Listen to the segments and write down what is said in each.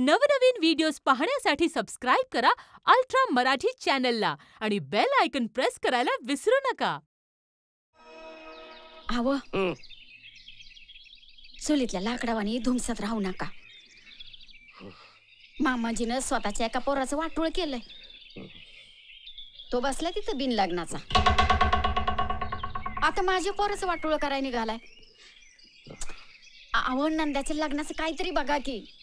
नवनवीन व्हिडिओज पाहण्यासाठी सबस्क्राईब करा अल्ट्रा मराठी चॅनलला आणि बेल आयकन प्रेस करायला विसरू नका. आव. हं. चुलीतल्या लाकडावानी धुमसत राहू नका. मामाजीनं स्वतःच्या एका पोराचं वाटोळ केलंय. तो बसलाय तिथं बिन लग्नाचा आता माझ्या पोराचं वाटोळ करायला निघालाय. आवड नंद्याच्या लग्नाचं काहीतरी बघा की.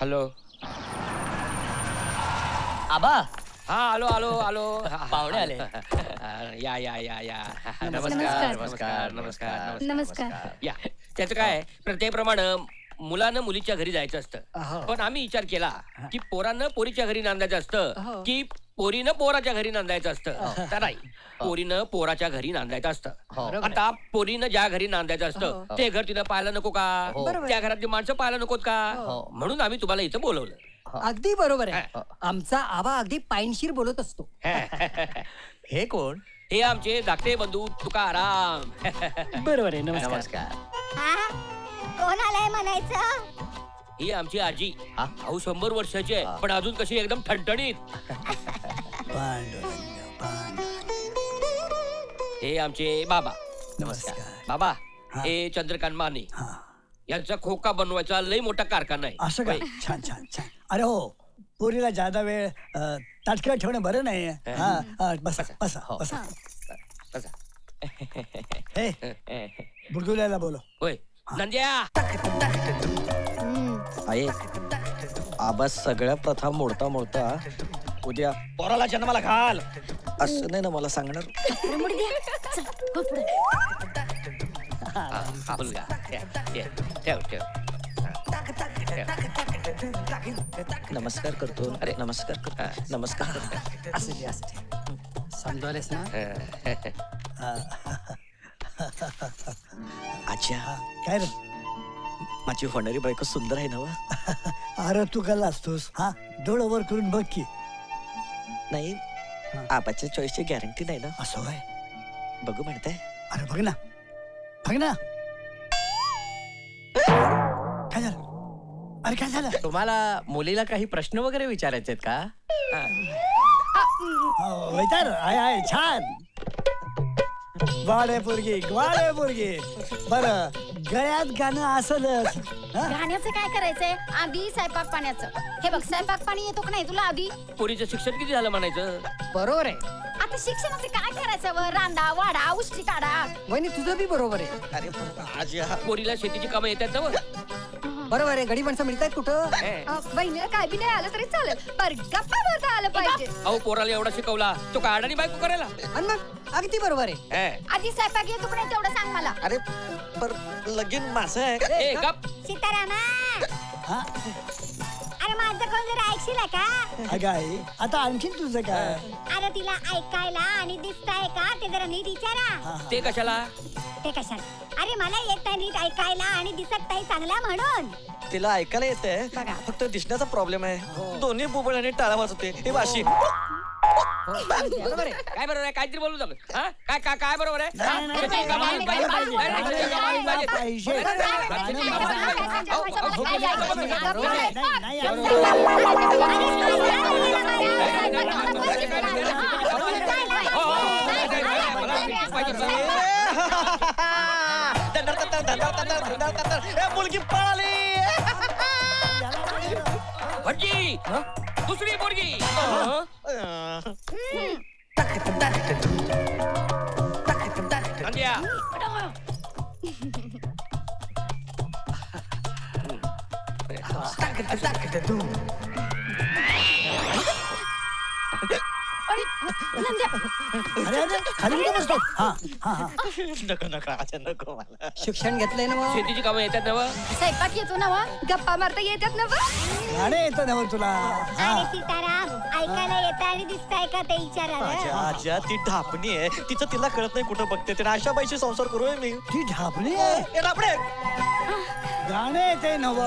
हॅलो. आबा. हा आलो आलो आलो. पाहुणे आले. या या या या. नमस्कार. नमस्कार नमस्कार नमस्कार नमस्कार. या. त्याचं काय प्रत्येकप्रमाणे मुलानं मुलीच्या घरी जायचं असतं. पण आम्ही विचार केला की पोरानं पोरीच्या घरी नांदायचं असतं की पोरीनं पोराच्या घरी नांदायचं असतं. तर नाही. पोरीनं पोराच्या घरी नांदायचं असतं. आता पोरीनं ज्या घरी नांदायचं असतं ते घर तिनं पाहायला नको का? त्या घरातली माणसं पाहायला नकोत का? म्हणून आम्ही तुम्हाला इथं बोलवलं. अगदी बरोबर आहे. आमचा आबा अगदी पायनशीर बोलत असतो. हे. कोण? हे आमचे धाकटे बंधू तुकाराम. बरोबर आहे. नमस्कार. नमस्कार. कोण आलाय म्हणायचं? ही आमची आजी. हा? अहो शंभर वर्षाची आहे पण अजून कशी एकदम ठणठणीत. हे आमचे बाबा. नमस्कार. बाबा हे. चंद्रकांत माने. यांचा खोका बनवायचा लय मोठा कारखाना आहे. असं काय. छान छान छान. अरे हो पोरीला जादा वेळ अ, ताटकळत ठेवणं बरं नाही. हा. हा, बसा बसा. हो. बसा. बसा. हे बुलगुल्याला बोलो होय. नंद्या! आहे आबा सगळ्या प्रथा मोडता मोडता उद्या पोराला जन्माला घाल. असं नाही ना मला सांगणार. ठेव, ठेव, ठेव ठेव नमस्कार करतो. अरे नमस्कार करतो. नमस्कार समजवलेस ना? आज्या काय रे? माझी होणारी बायको सुंदर आहे ना वा? अरे तू कला असतोस हा? डोळं वर करून बघ की. नाही आबाच्या चॉईसची गॅरंटी नाही ना? असं होय? बघू म्हणताय. अरे बघ ना. बघ ना. काय झालं? अरे काय झालं? तुम्हाला मुलीला काही प्रश्न वगैरे विचारायचे आहेत का? हो, वैतार आहे आहे छान. ग्वाडे पोरगी ग्वाडे पोरगी. बर गळ्यात गाणं असलच. हा? गाण्याचं काय करायचंय? आधी स्वयंपाक पाण्याचं. हे बघ स्वयंपाक पाणी येतो का नाही तुला आधी पोरीचं शिक्षण किती झालं म्हणायचं? बरोबर आहे. आता शिक्षणाचं काय करायचं व? रांदा वाडा उष्टी काढा. वहिनी तुझं बी बरोबर आहे. अरे पण आज्या पोरीला शेतीची कामं येतात? बरोबर आहे गडी माणसं मिळतात कुठं. बहिणीला काय बी नाही आलं तरी चालेल पर गप्पा बोलता आलं पाहिजे अहो पोराला एवढा शिकवला तो काय अडाणी बायको करायला आणि मग अगदी बरोबर आहे हे. आधी स्वयंपाक येतो का नाही तेवढं सांग मला अरे पर लगीन माझं आहे ए, गप. सीतारामा हा? माझं कोण जरा ऐकशील का? अगं आई आता आणखीन तुझं काय? अरे तिला ऐकायला आणि दिसताय का? ते जरा नीट विचारा. ते कशाला? ते कशाला? अरे मला येत नीट ऐकायला आणि दिसत नाही चांगला म्हणून. तिला ऐकायला येते फक्त दिसण्याचा प्रॉब्लेम आहे. दोन्ही बुबळ आणि टाळा वाजवते. हे वाशी बरोबर आहे काय बरोबर आहे काहीतरी बोलू हा? काय काय काय बरोबर आहे हा? नाही, नाही, नाही, नाही, नाही, नाही. नाही, नाही, नाही. नाही, हो, हो, हो. मुलगी पळाली भटजी दुसरी पोरगी. नंद्या अरे अरे खाली कुठे बसतो हा हा हा नको नको नको मला शिक्षण घेतलंय ना मग शेतीची कामं येतात ना व? स्वयंपाक येतो ना वा गप्पा मारता येतात ना वा गाणं येतं ना तुला हा अरे सीताराम ऐकायला येत आणि दिसताय का ते आज्या ढापणी आहे तिचं तिला कळत नाही कुठं बघते ते अशा बाईशी संसार करू मी ती ढापली आहे ए, ढापणे गाणं येते नव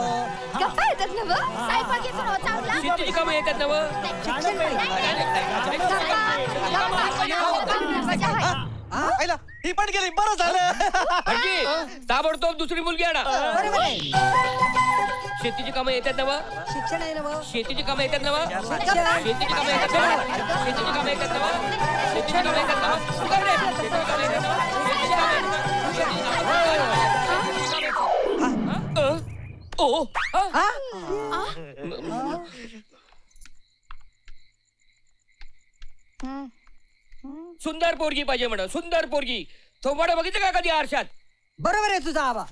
गप्पा येतात ना वा स्वयंपाक येतो ना वा चांगला शेतीची कामं येतात ना व? शिक्षण पण- गप्पा- गप्पा- गप्पा- गप्पा- आईला ही पण गेली बरं झालं म्हणजे ताबडतोब दुसरी मुलगी आणा शेतीची कामं येतात ना वा? शिक्षण आहे ना भाऊ शेतीची कामं येतात ना वा? शिक्षण. शेतीची कामं येतात ना वा? शेतीची कामं येतात ना वा? शेतीची कामं येतात ना वा? उघड रे. शेतीची कामं येतात ना ओ हा? सुंदर पोरगी पाहिजे म्हण सुंदर पोरगी. थोबाड बघितलं का कधी आरशात? बरोबर आहे तुझा आबा.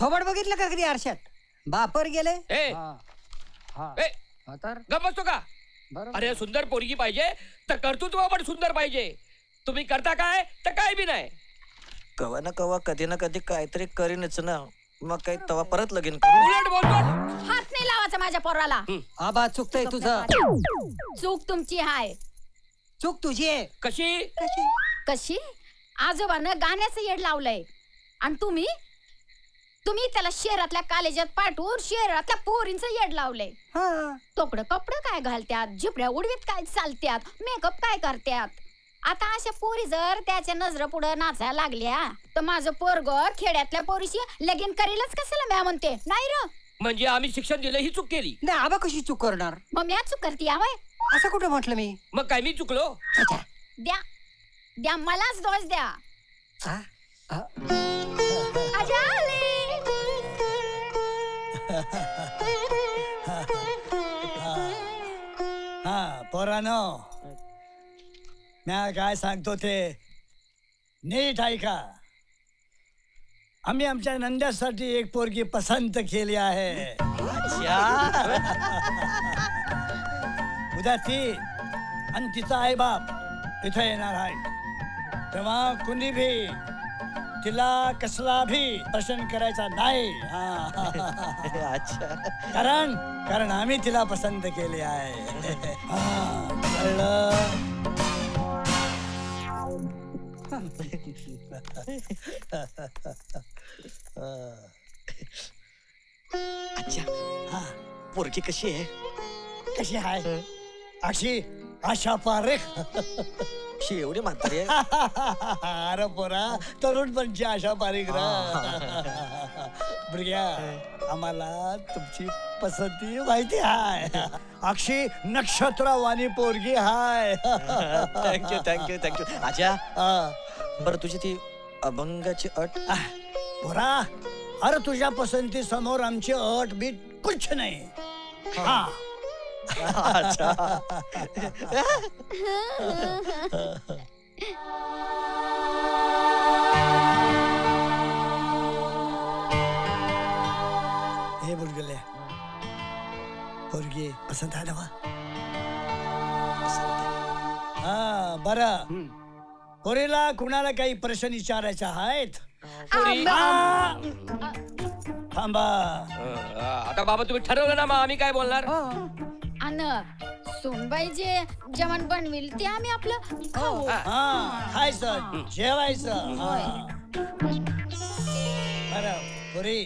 थोबड बघितलं का कधी आरशात? बापर गेले? ए. बसतो का? अरे सुंदर पोरगी पाहिजे तर कर्तृत्व पण सुंदर पाहिजे. तुम्ही करता काय तर काय बी नाही. कवा ना कवा कधी ना कधी काहीतरी करीनच ना. मग काही तवा परत लगीन करू? उलट बोलतो हात नाही लावायचा माझ्या पोराला. आबा चुकतंय तुझं. चूक तुमची हाय. चूक तुझी आहे. कशी? कशी? आजोबानं गाण्याचं येड लावलंय. आणि तुम्ही? तुम्ही त्याला शहरातल्या कॉलेजात पाठवून शहरातल्या पोरींचं येड लावलंय. हा. तोकडं कपडं काय घालत्यात? झिपड्या उडवीत काय चालत्यात? मेकअप काय करत्यात? आता अशा पोरी जर त्याच्या नजर पुढे नाचायला लागल्या तर माझं पोरग खेड्यातल्या पोरीशी लगीन करेलच कशाला म्या म्हणते? नाही र. म्हणजे आम्ही शिक्षण दिलं ही चूक केली. नाही आबा कशी चूक करणार? मग म्या चूक करते यावय असं कुठं म्हटलं मी? मग काय मी चुकलो? द्या. द्या मलाच दोष द्या. हा? हा? आजा आले. हा पोरानो म्या काय सांगतो ते? नीट ऐका. आम्ही आमच्या नंद्यासाठी एक पोरगी पसंत केली आहे. उद्या ती आणि तिचा आई बाप इथं येणार आहे. तेव्हा कुणी भी तिला कसला भी प्रश्न करायचा नाही. हा. अच्छा. कारण कारण आम्ही तिला पसंत केली आहे. अच्छा. हा, पोरगी कशी आहे? कशी आहे? अशी आशा पारेख शी एवढी म्हातारी आहे? अरे पोरा तरुण पंची आशा पारेख रा बुडग्या आम्हाला तुमची पसंती माहिती आहे. अक्षी नक्षत्रवाणी पोरगी हाय. थँक्यू थँक्यू थँक्यू आजा. हा. बरं तुझी ती अभंगाची अट? पोरा अरे तुझ्या पसंती समोर आमची अट बीट कुछ नाही. हा. अच्छा. हे बुडगले पोरगी पसंत आहे ना वा? हा बर. पोरीला कुणाला काही प्रश्न विचारायचे आहेत? पोरी. आ! थांबा अ, आता बाबा तुम्ही ठरवलं ना मग आम्ही काय बोलणार? अन सोनबाई जे जेवण बनविल ते आम्ही आपलं खाऊ. हा. खायचं जेवायचं हा. बरं पुरी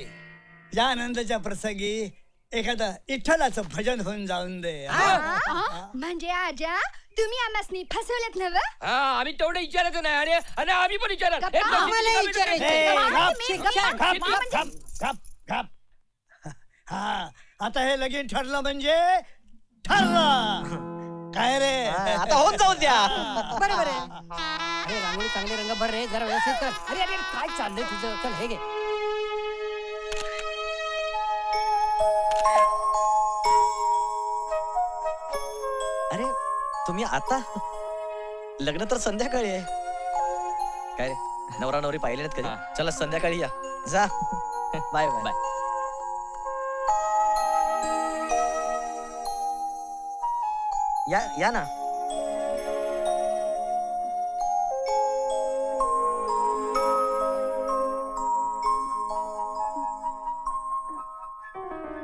या आनंदाच्या प्रसंगी एखादं इठ्ठलाचं भजन होऊन जाऊन दे. हा? म्हणजे आजा तुम्ही आम्हाला फसवलेत ना व? हा आम्ही तेवढं विचारायचं नाही. आणि आणि आम्ही पण विचारत गप्पा, एक गोष्टीची आम्हाला कामं विचारायचं. गप्पा, गप, मी गप, गप्पा, गप, गप्पा गप, म्हणजे- गप, गप, गप. हा आता हे लगीन ठरलं म्हणजे ठरलं. काय रे? आता होत जाऊ द्या. बरोबर आहे. अरे रांगोळी चांगले रंग भर रे. जरा व्यवस्थित कर. अरे अरे अरे, काय चाललंय तुझं? चल हे घे. अरे तुम्ही आता? लग्न तर संध्याकाळी आहे. काय रे? नवरा नवरी पाहिले नाहीत कधी? चला संध्याकाळी या. जा. बाय. बाय. या या ना.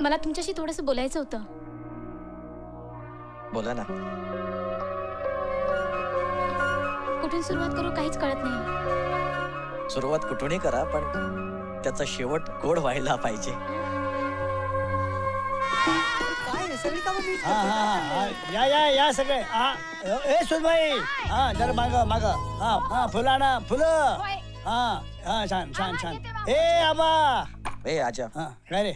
मला तुमच्याशी थोडंसं बोलायचं होतं. बोला ना. कुठून सुरुवात करू काहीच कळत नाही. सुरुवात कुठूनही करा पण त्याचा शेवट गोड व्हायला पाहिजे. हे हा. हा हा. या या या सगळे. हा. ए सुनबाई. हा जरा माग माग. हा हा फुलाना फुलं. हा हा छान छान छान. ए आबा. ए आजा. हा काय रे?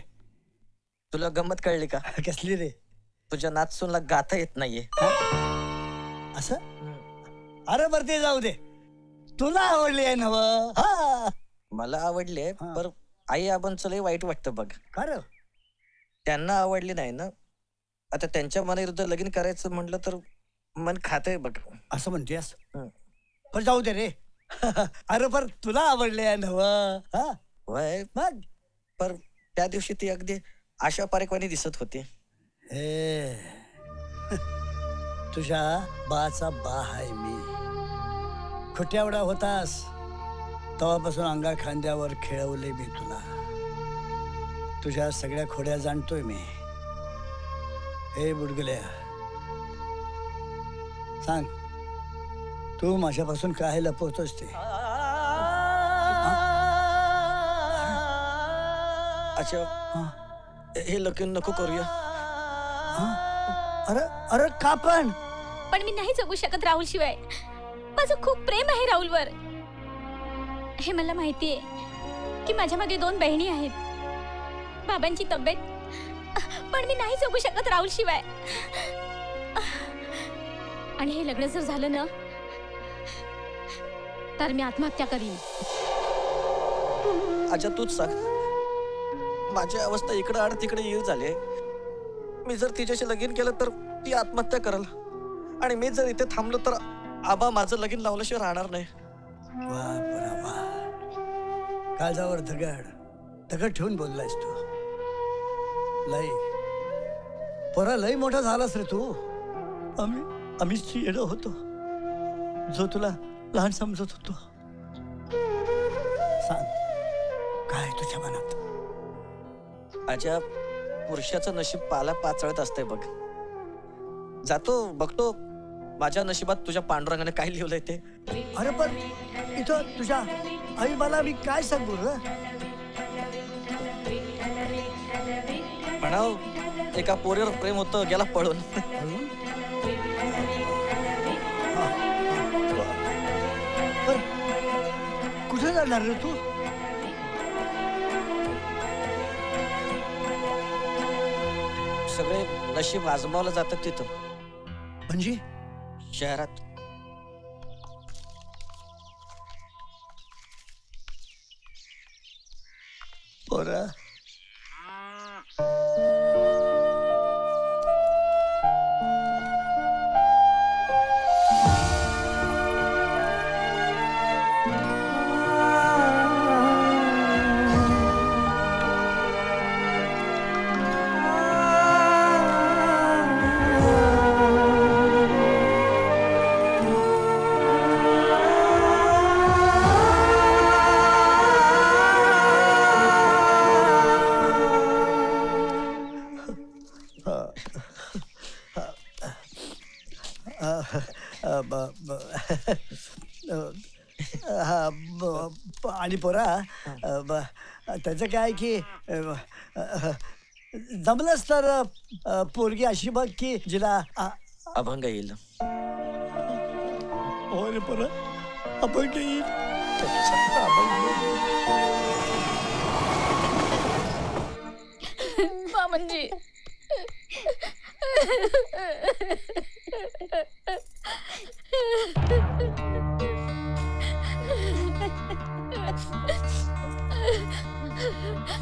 तुला गंमत कळली का? कसली रे? तुझ्या नाचसूनला गाता येत नाहीये. असं? अरे बर ते जाऊ दे. तुला आवडली आहे नव. हा. मला आवडले हा. पर आई आबांचं लय वाईट वाटतं बघ. का रे? त्यांना आवडली नाही ना. आता त्यांच्या मनाविरुद्ध लगीन करायचं म्हटलं तर मन खातंय बघ. असं म्हणतेस? हं. पण जाऊ दे रे. अरे पर तुला आवडले आहे नव. हा. वय. मग? पर त्या दिवशी ती अगदी आशा पारेखवानी दिसत होती. हे तुझ्या बाचा बा आहे मी. खोट्यावडा होतास तेव्हापासून अंगा खांद्यावर खेळवले मी तुला. तुझ्या सगळ्या खोड्या जाणतोय मी. हे बुडगुल्या सांग तू माझ्यापासून काय लपवतोस ते? अच्छा हा? लगीन नको करूया? अरे अरे का पण? पण मी नाही जगू शकत राहुल शिवाय माझं खूप प्रेम आहे राहुलवर. हे मला माहितीये की माझ्या मागे दोन बहिणी आहेत. बाबांची तब्येत पण मी नाही जगू शकत राहुल शिवाय. आणि हे लग्न जर झालं ना तर मी आत्महत्या करीन. अच्छा तूच सांग. माझी अवस्था इकडं आड तिकडे येऊ झाली मी जर तिच्याशी लगीन केलं तर ती आत्महत्या करल. आणि मी जर इथे थांबलो तर आबा माझं लगीन लावल्याशिवाय राहणार नाही. काळजावर दगड दगड ठेवून बोललायस तू. लय. पोरा लय मोठा झालास रे तू. आम्ही आम्हीच येडं होतो. जो तुला लहान समजत होतो. सांग काय तुझ्या मनात? आजा पुरुषाचं नशीब पाला पाचळत असतंय बघ. जातो बघतो. माझ्या नशिबात तुझ्या पांडुरंगाने काय लिहिलंय ते? अरे पण इथं तुझ्या आई मला मी काय सांगू र? म्हणाव एका पोरीवर प्रेम होतं गेला पळून. पण कुठे जाणार रे तू? सगळे नशीब आजमावलं जातात तिथं. म्हणजे? शहरात. पोरा. आणि पोरा त्याचं काय की जमलंच तर पोरगी अशी बघ की जिला अभंग येईल हो रे पोरा आपण काही म्हणजे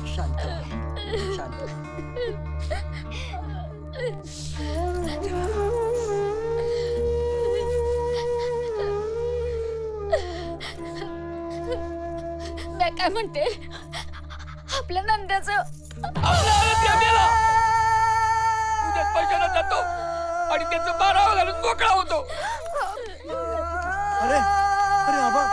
शांत व्हा. शांत व्हा. मी काय म्हणते आपल्या नंद्याचं आपला आरोग्य मेला उद्या स्मशानात जातो आणि त्याचं बारावं घालून मोकळा होतो अरे अरे आबा